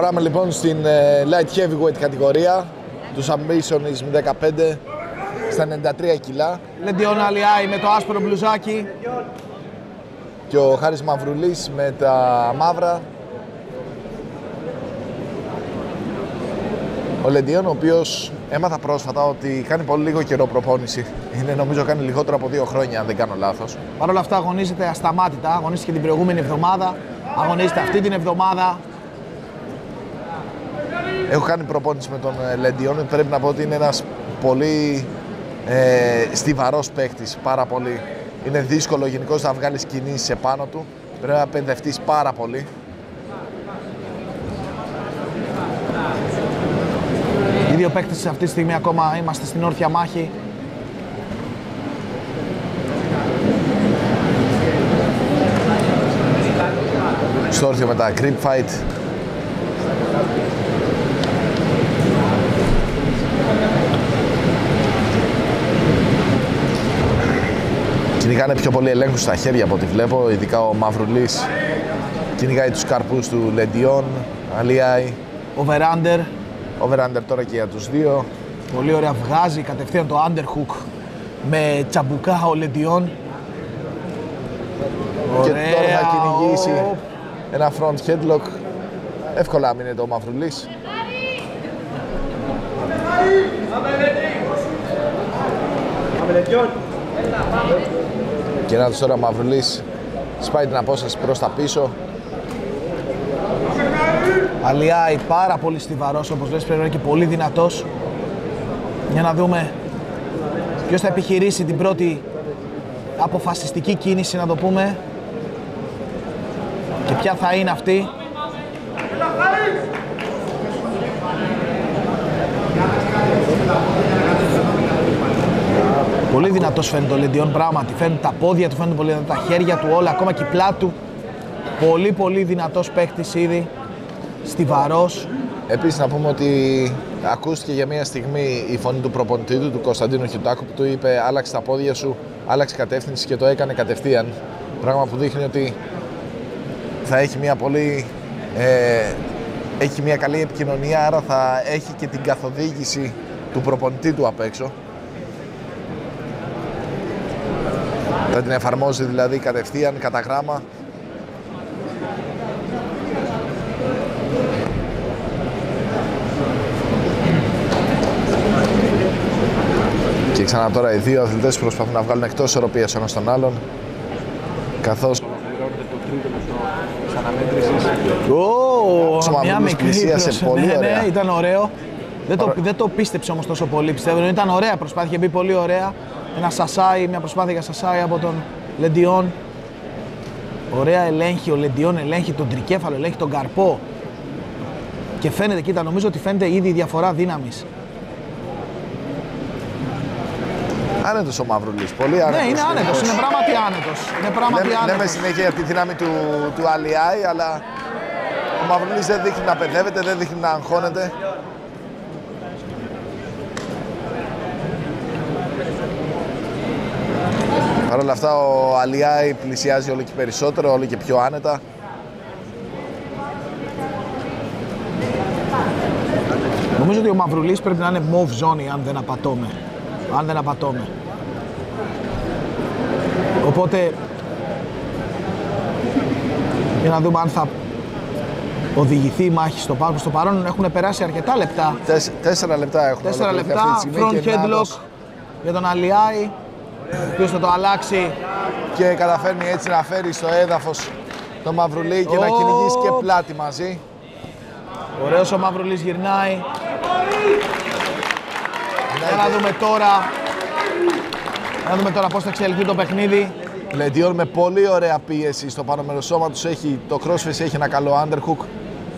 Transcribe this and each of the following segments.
Προχωράμε λοιπόν στην ε, light heavyweight κατηγορία τους Submission is 15 στα 93 κιλά Λεντιόν Αλιάη με το άσπρο μπλουζάκι. και ο Χάρης Μαυρουλής με τα μαύρα. Ο Λεντιόν, ο οποίος έμαθα πρόσφατα ότι κάνει πολύ λίγο καιρό προπόνηση. Είναι νομίζω κάνει λιγότερο από δύο χρόνια, αν δεν κάνω λάθος. Παρ' όλα αυτά αγωνίζεται ασταμάτητα. Αγωνίστηκε την προηγούμενη εβδομάδα. Αγωνίζεται αυτή την εβδομάδα. Έχω κάνει προπόνηση με τον ε, Λεντιόν. Πρέπει να πω ότι είναι ένας πολύ ε, στιβαρός παίκτης, πάρα πολύ. Είναι δύσκολο γενικώς να βγάλεις κινήσεις επάνω του. Πρέπει να παιδευτείς πάρα πολύ. Οι δύο παίκτες αυτή τη στιγμή ακόμα είμαστε στην όρθια μάχη. Στο όρθιο με τα creep fight. Κυνηγάνε πιο πολύ ελέγχους στα χέρια από ό,τι βλέπω, ειδικά ο Μαυρουλής κυνηγάει τους καρπούς του Λεντιόν, Αλιάη, Over-under. over-under τώρα και για τους δύο. Πολύ ωραία βγάζει κατευθείαν το underhook με τσαμπουκά ο Λεντιόν. Και τώρα θα κυνηγήσει Ω, ένα front headlock. Εύκολα άμυνεται ο Μαυρουλής. Και να τώρα ο Μαυρουλής σπάει την απόσταση προς τα πίσω. Αλιάη πάρα πολύ στιβαρός όπως λες πρέπει να είναι και πολύ δυνατός. Για να δούμε ποιος θα επιχειρήσει την πρώτη αποφασιστική κίνηση να το πούμε. Και ποια θα είναι αυτή. Πολύ δυνατός φαίνεται ο Λεντιόν πράγματι. Φαίνεται τα πόδια του, φαίνεται πολύ δυνατά τα χέρια του, όλα, ακόμα και η πλάτη του. Πολύ πολύ δυνατός παίκτης ήδη. Στιβαρός. Επίσης να πούμε ότι ακούστηκε για μια στιγμή η φωνή του προπονητή του, του Κωνσταντίνου Χιουτάκου, που του είπε άλλαξε τα πόδια σου, άλλαξε κατεύθυνση και το έκανε κατευθείαν. Πράγμα που δείχνει ότι θα έχει μια πολύ... Ε, έχει μια καλή επικοινωνία, άρα θα έχει και την καθοδήγηση του προπονητή του απ' έξω. Θα την εφαρμόζει δηλαδή κατευθείαν, κατά γράμμα. Και ξανά τώρα οι δύο αθλητές προσπαθούν να βγάλουν εκτός ισορροπίας ο ένας τον άλλον. Καθώς Ω, Όσο μια Μαυρούλης μικρή πλησίασε προσ- πολύ ναι, ωραία. Ναι, ήταν ωραίο. Δεν το, Ωραία. δεν το πίστεψε όμως τόσο πολύ, πιστεύω. Ήταν ωραία προσπάθεια, είχε μπει πολύ ωραία. Ένα σασάι, μια προσπάθεια για σασάι από τον Λεντιόν. Ωραία ελέγχει, ο Λεντιόν ελέγχει τον τρικέφαλο, ελέγχει τον καρπό. Και φαίνεται, κοίτα, νομίζω ότι φαίνεται ήδη η διαφορά δύναμης. άνετος ο Μαυρουλής, πολύ άνετος. Ναι, είναι άνετος, είναι πράγματι άνετος. Είναι πράγματι Λέμε, λέμε άνετος. συνέχεια για τη δύναμη του, του Αλιάη, αλλά ο Μαυρουλής δεν δείχνει να παιδεύεται, δεν δείχνει να αγχώνεται. Παρ' όλα αυτά ο Αλιάη πλησιάζει όλο και περισσότερο, όλο και πιο άνετα. Νομίζω ότι ο Μαυρουλής πρέπει να είναι move zone αν δεν απατώμε. Αν δεν απατώμε. Οπότε για να δούμε αν θα οδηγηθεί η μάχη στο πάρκο. Στο παρόν έχουν περάσει αρκετά λεπτά. Τέσ- τέσσερα λεπτά έχουν Τέσσερα ολοκληρωθεί λεπτά, αυτή τη στιγμή front και headlock Νάτος για τον Αλιάη. Ο οποίος θα το αλλάξει. και καταφέρνει έτσι να φέρει στο έδαφος το Μαυρουλή και να Ω. κυνηγήσει και πλάτη μαζί. Ωραίος ο Μαυρουλής γυρνάει. Για να δούμε τώρα. Να δούμε τώρα πώς θα εξελιχθεί το παιχνίδι. Λεντιόν με πολύ ωραία πίεση στο πάνω μέρος σώματος έχει, το crossface έχει ένα καλό underhook.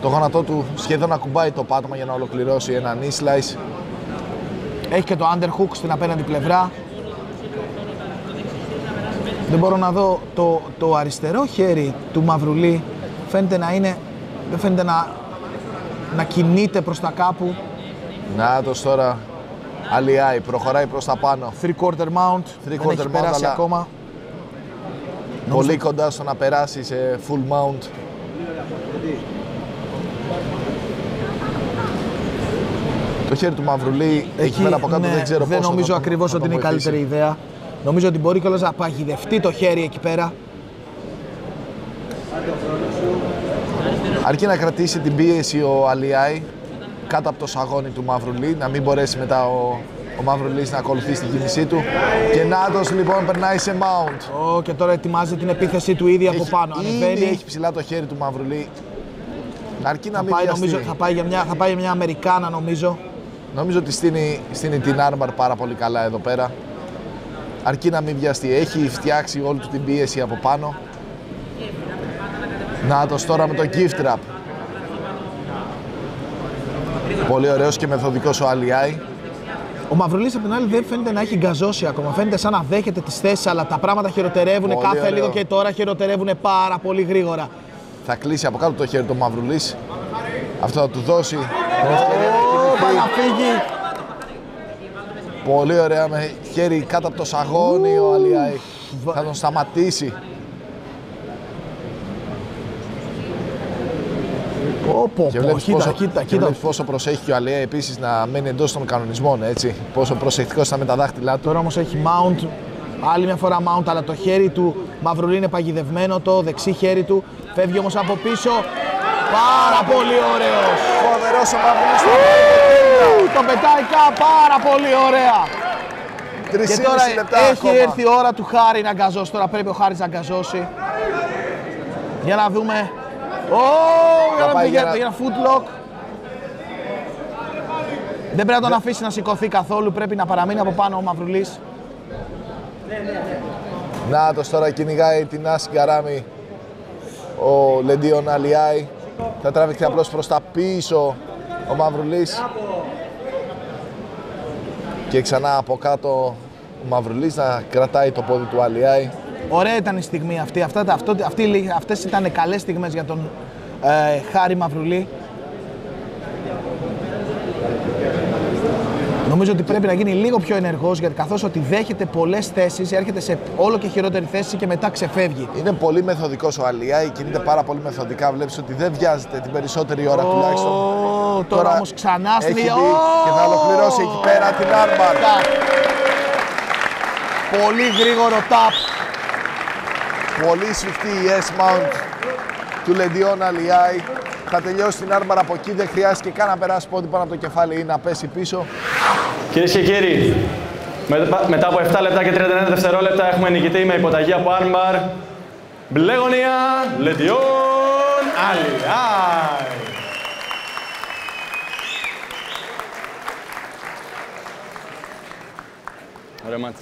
Το γόνατό του σχεδόν ακουμπάει το πάτωμα για να ολοκληρώσει ένα knee slice. Έχει και το underhook στην απέναντι πλευρά. Δεν μπορώ να δω το, το αριστερό χέρι του Μαυρουλή. Φαίνεται να είναι, δεν φαίνεται να, να κινείται προς τα κάπου. Νάτος τώρα Αλιάη, προχωράει προς τα πάνω. Three quarter mount. δεν quarter έχει mount, περάσει αλλά- ακόμα. Πολύ κοντά στο να περάσει σε full mount. Το χέρι του Μαυρουλή εκεί πέρα από κάτω ναι, δεν ξέρω δεν πόσο νομίζω θα τον- ακριβώς θα ότι τον είναι η βοηθήσει. καλύτερη ιδέα. Νομίζω ότι μπορεί κιόλας να παγιδευτεί το χέρι εκεί πέρα. Αρκεί να κρατήσει την πίεση ο Αλιάη κάτω από το σαγόνι του Μαυρουλή, να μην μπορέσει μετά ο, ο Μαυρουλής να ακολουθεί στην κίνησή του. Και Νάτος λοιπόν περνάει σε mount. Ω, και τώρα ετοιμάζει την επίθεσή του ήδη από Έχει- πάνω. Ήδη Ανεβαίνει. έχει ψηλά το χέρι του Μαυρουλή. Αρκεί να Θα μην πάει, βιαστεί. νομίζω, θα, πάει για μια, θα πάει για μια Αμερικάνα νομίζω. Νομίζω ότι στείνει, στείνει την Armbar πάρα πολύ καλά εδώ πέρα. Αρκεί να μην βιαστεί. Έχει φτιάξει όλη του την πίεση από πάνω. Νάτος τώρα με το gift trap. Πολύ ωραίος και μεθοδικός ο Αλιάη. Ο Μαυρουλή απ' την άλλη δεν φαίνεται να έχει γκαζώσει ακόμα. Φαίνεται σαν να δέχεται τις θέσεις, αλλά τα πράγματα χειροτερεύουν Πολύ κάθε ωραίο. λίγο και τώρα χειροτερεύουν πάρα πολύ γρήγορα. Θα κλείσει από κάτω το χέρι του Μαυρουλής. Αυτό θα του δώσει την ευκαιρία να Ω, πάει να κινηθεί. φύγει. Πολύ ωραία με χέρι κάτω από το σαγόνι ο Αλιάη. Βα- Θα τον σταματήσει. Πω, πω, Και πω, βλέπεις, κοίτα, πόσο, κοίτα, και κοίτα. βλέπεις πόσο προσέχει και ο Αλιάη επίσης να μένει εντός των κανονισμών, έτσι. Πόσο προσεκτικός θα με τα δάχτυλά του. Τώρα όμως έχει mount, άλλη μια φορά mount, αλλά το χέρι του Μαυρουλή είναι παγιδευμένο, το δεξί χέρι του φεύγει όμως από πίσω. Πάρα πολύ ωραίος. Φοβερός ο Μαυρουλής θα Ου, Το πετάει κάπου πάρα πολύ ωραία. πάρει Και 3,5 τώρα λεπτά έχει ακόμα. έρθει η ώρα του Χάρη να γκαζώσει. Τώρα πρέπει ο Χάρης να γκαζώσει. Για να δούμε. Ω, για να πάει πήγε για να- για ένα footlock. Δεν πρέπει να τον αφήσει να σηκωθεί καθόλου. Πρέπει να παραμείνει από πάνω ο Μαυρουλής. Νάτος τώρα κυνηγάει την Άση Γκαράμι ο Λεντίον Αλιάη. Θα τραβηχθεί απλώς προς τα πίσω ο Μαυρουλής. Και ξανά από κάτω ο Μαυρουλής να κρατάει το πόδι του Αλιάη. Ωραία ήταν η στιγμή αυτή. Αυτά, τα- αυτό, αυτή, αυτές ήταν καλές στιγμές για τον ε, Χάρη Μαυρουλή. Νομίζω ότι πρέπει να γίνει λίγο πιο ενεργός γιατί καθώς ότι δέχεται πολλές θέσεις, έρχεται σε όλο και χειρότερη θέση και μετά ξεφεύγει. Είναι πολύ μεθοδικός ο Αλιάη, κινείται πάρα πολύ μεθοδικά. Βλέπεις ότι δεν βιάζεται την περισσότερη ώρα τουλάχιστον. Ω, τώρα όμως ξανά στην έχει ίδια- μπει και θα Ω! ολοκληρώσει εκεί πέρα την άρμαρ. Ταπ. Πολύ γρήγορο ταπ. Πολύ σφιχτή η S-mount του Λεντιόν Αλιάη. Θα τελειώσει την άρμαρα από εκεί, δεν χρειάζεται καν να περάσει πόδι πάνω από το κεφάλι ή να πέσει πίσω. Κυρίες και κύριοι, με- μετά από 7 λεπτά και 39 δευτερόλεπτα έχουμε νικητή με υποταγή από Armbar. Μπλε γωνία, Λεντιόν Αλιάι. Ωραίο μάτς.